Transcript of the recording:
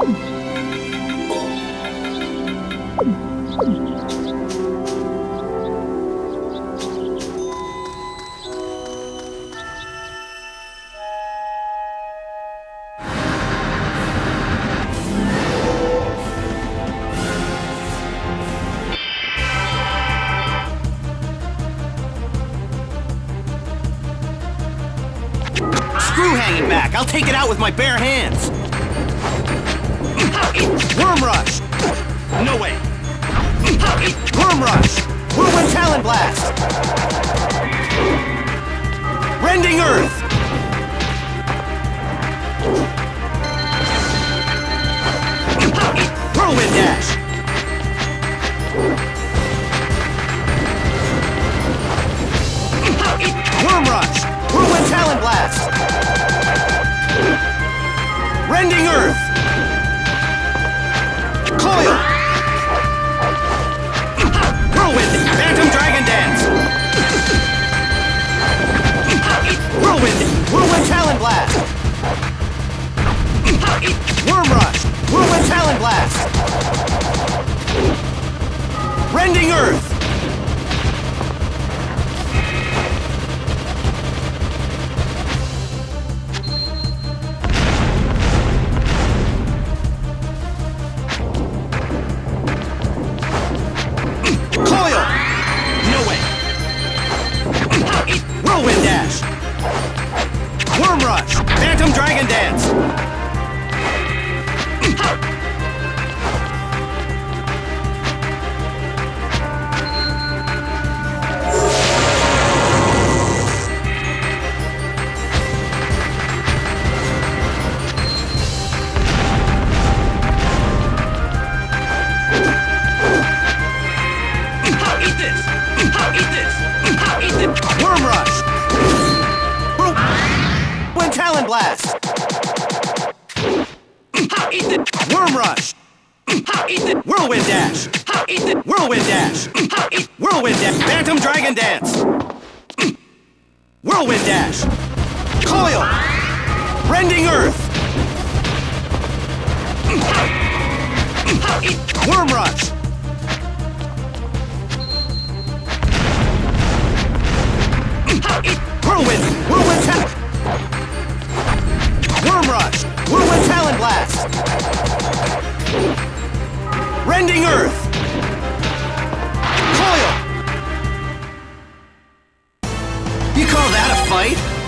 Screw hanging back! I'll take it out with my bare hands! Worm Rush! No way! Worm Rush! Whirlwind Talon Blast! Rending Earth! Whirlwind Dash! Worm Rush! Whirlwind Talon Blast! Dragon Dance! Eat this! Eat this! Eat this! Worm Rush! Wind Talon Blast! Worm Rush! Whirlwind Dash! Whirlwind Dash! Whirlwind Dash! Phantom Dragon Dance! Whirlwind Dash! Coil! Rending Earth! Worm Rush! Whirlwind! Whirlwind Talon! Worm Rush! Whirlwind Talon Blast! Rending Earth! Coil! You call that a fight?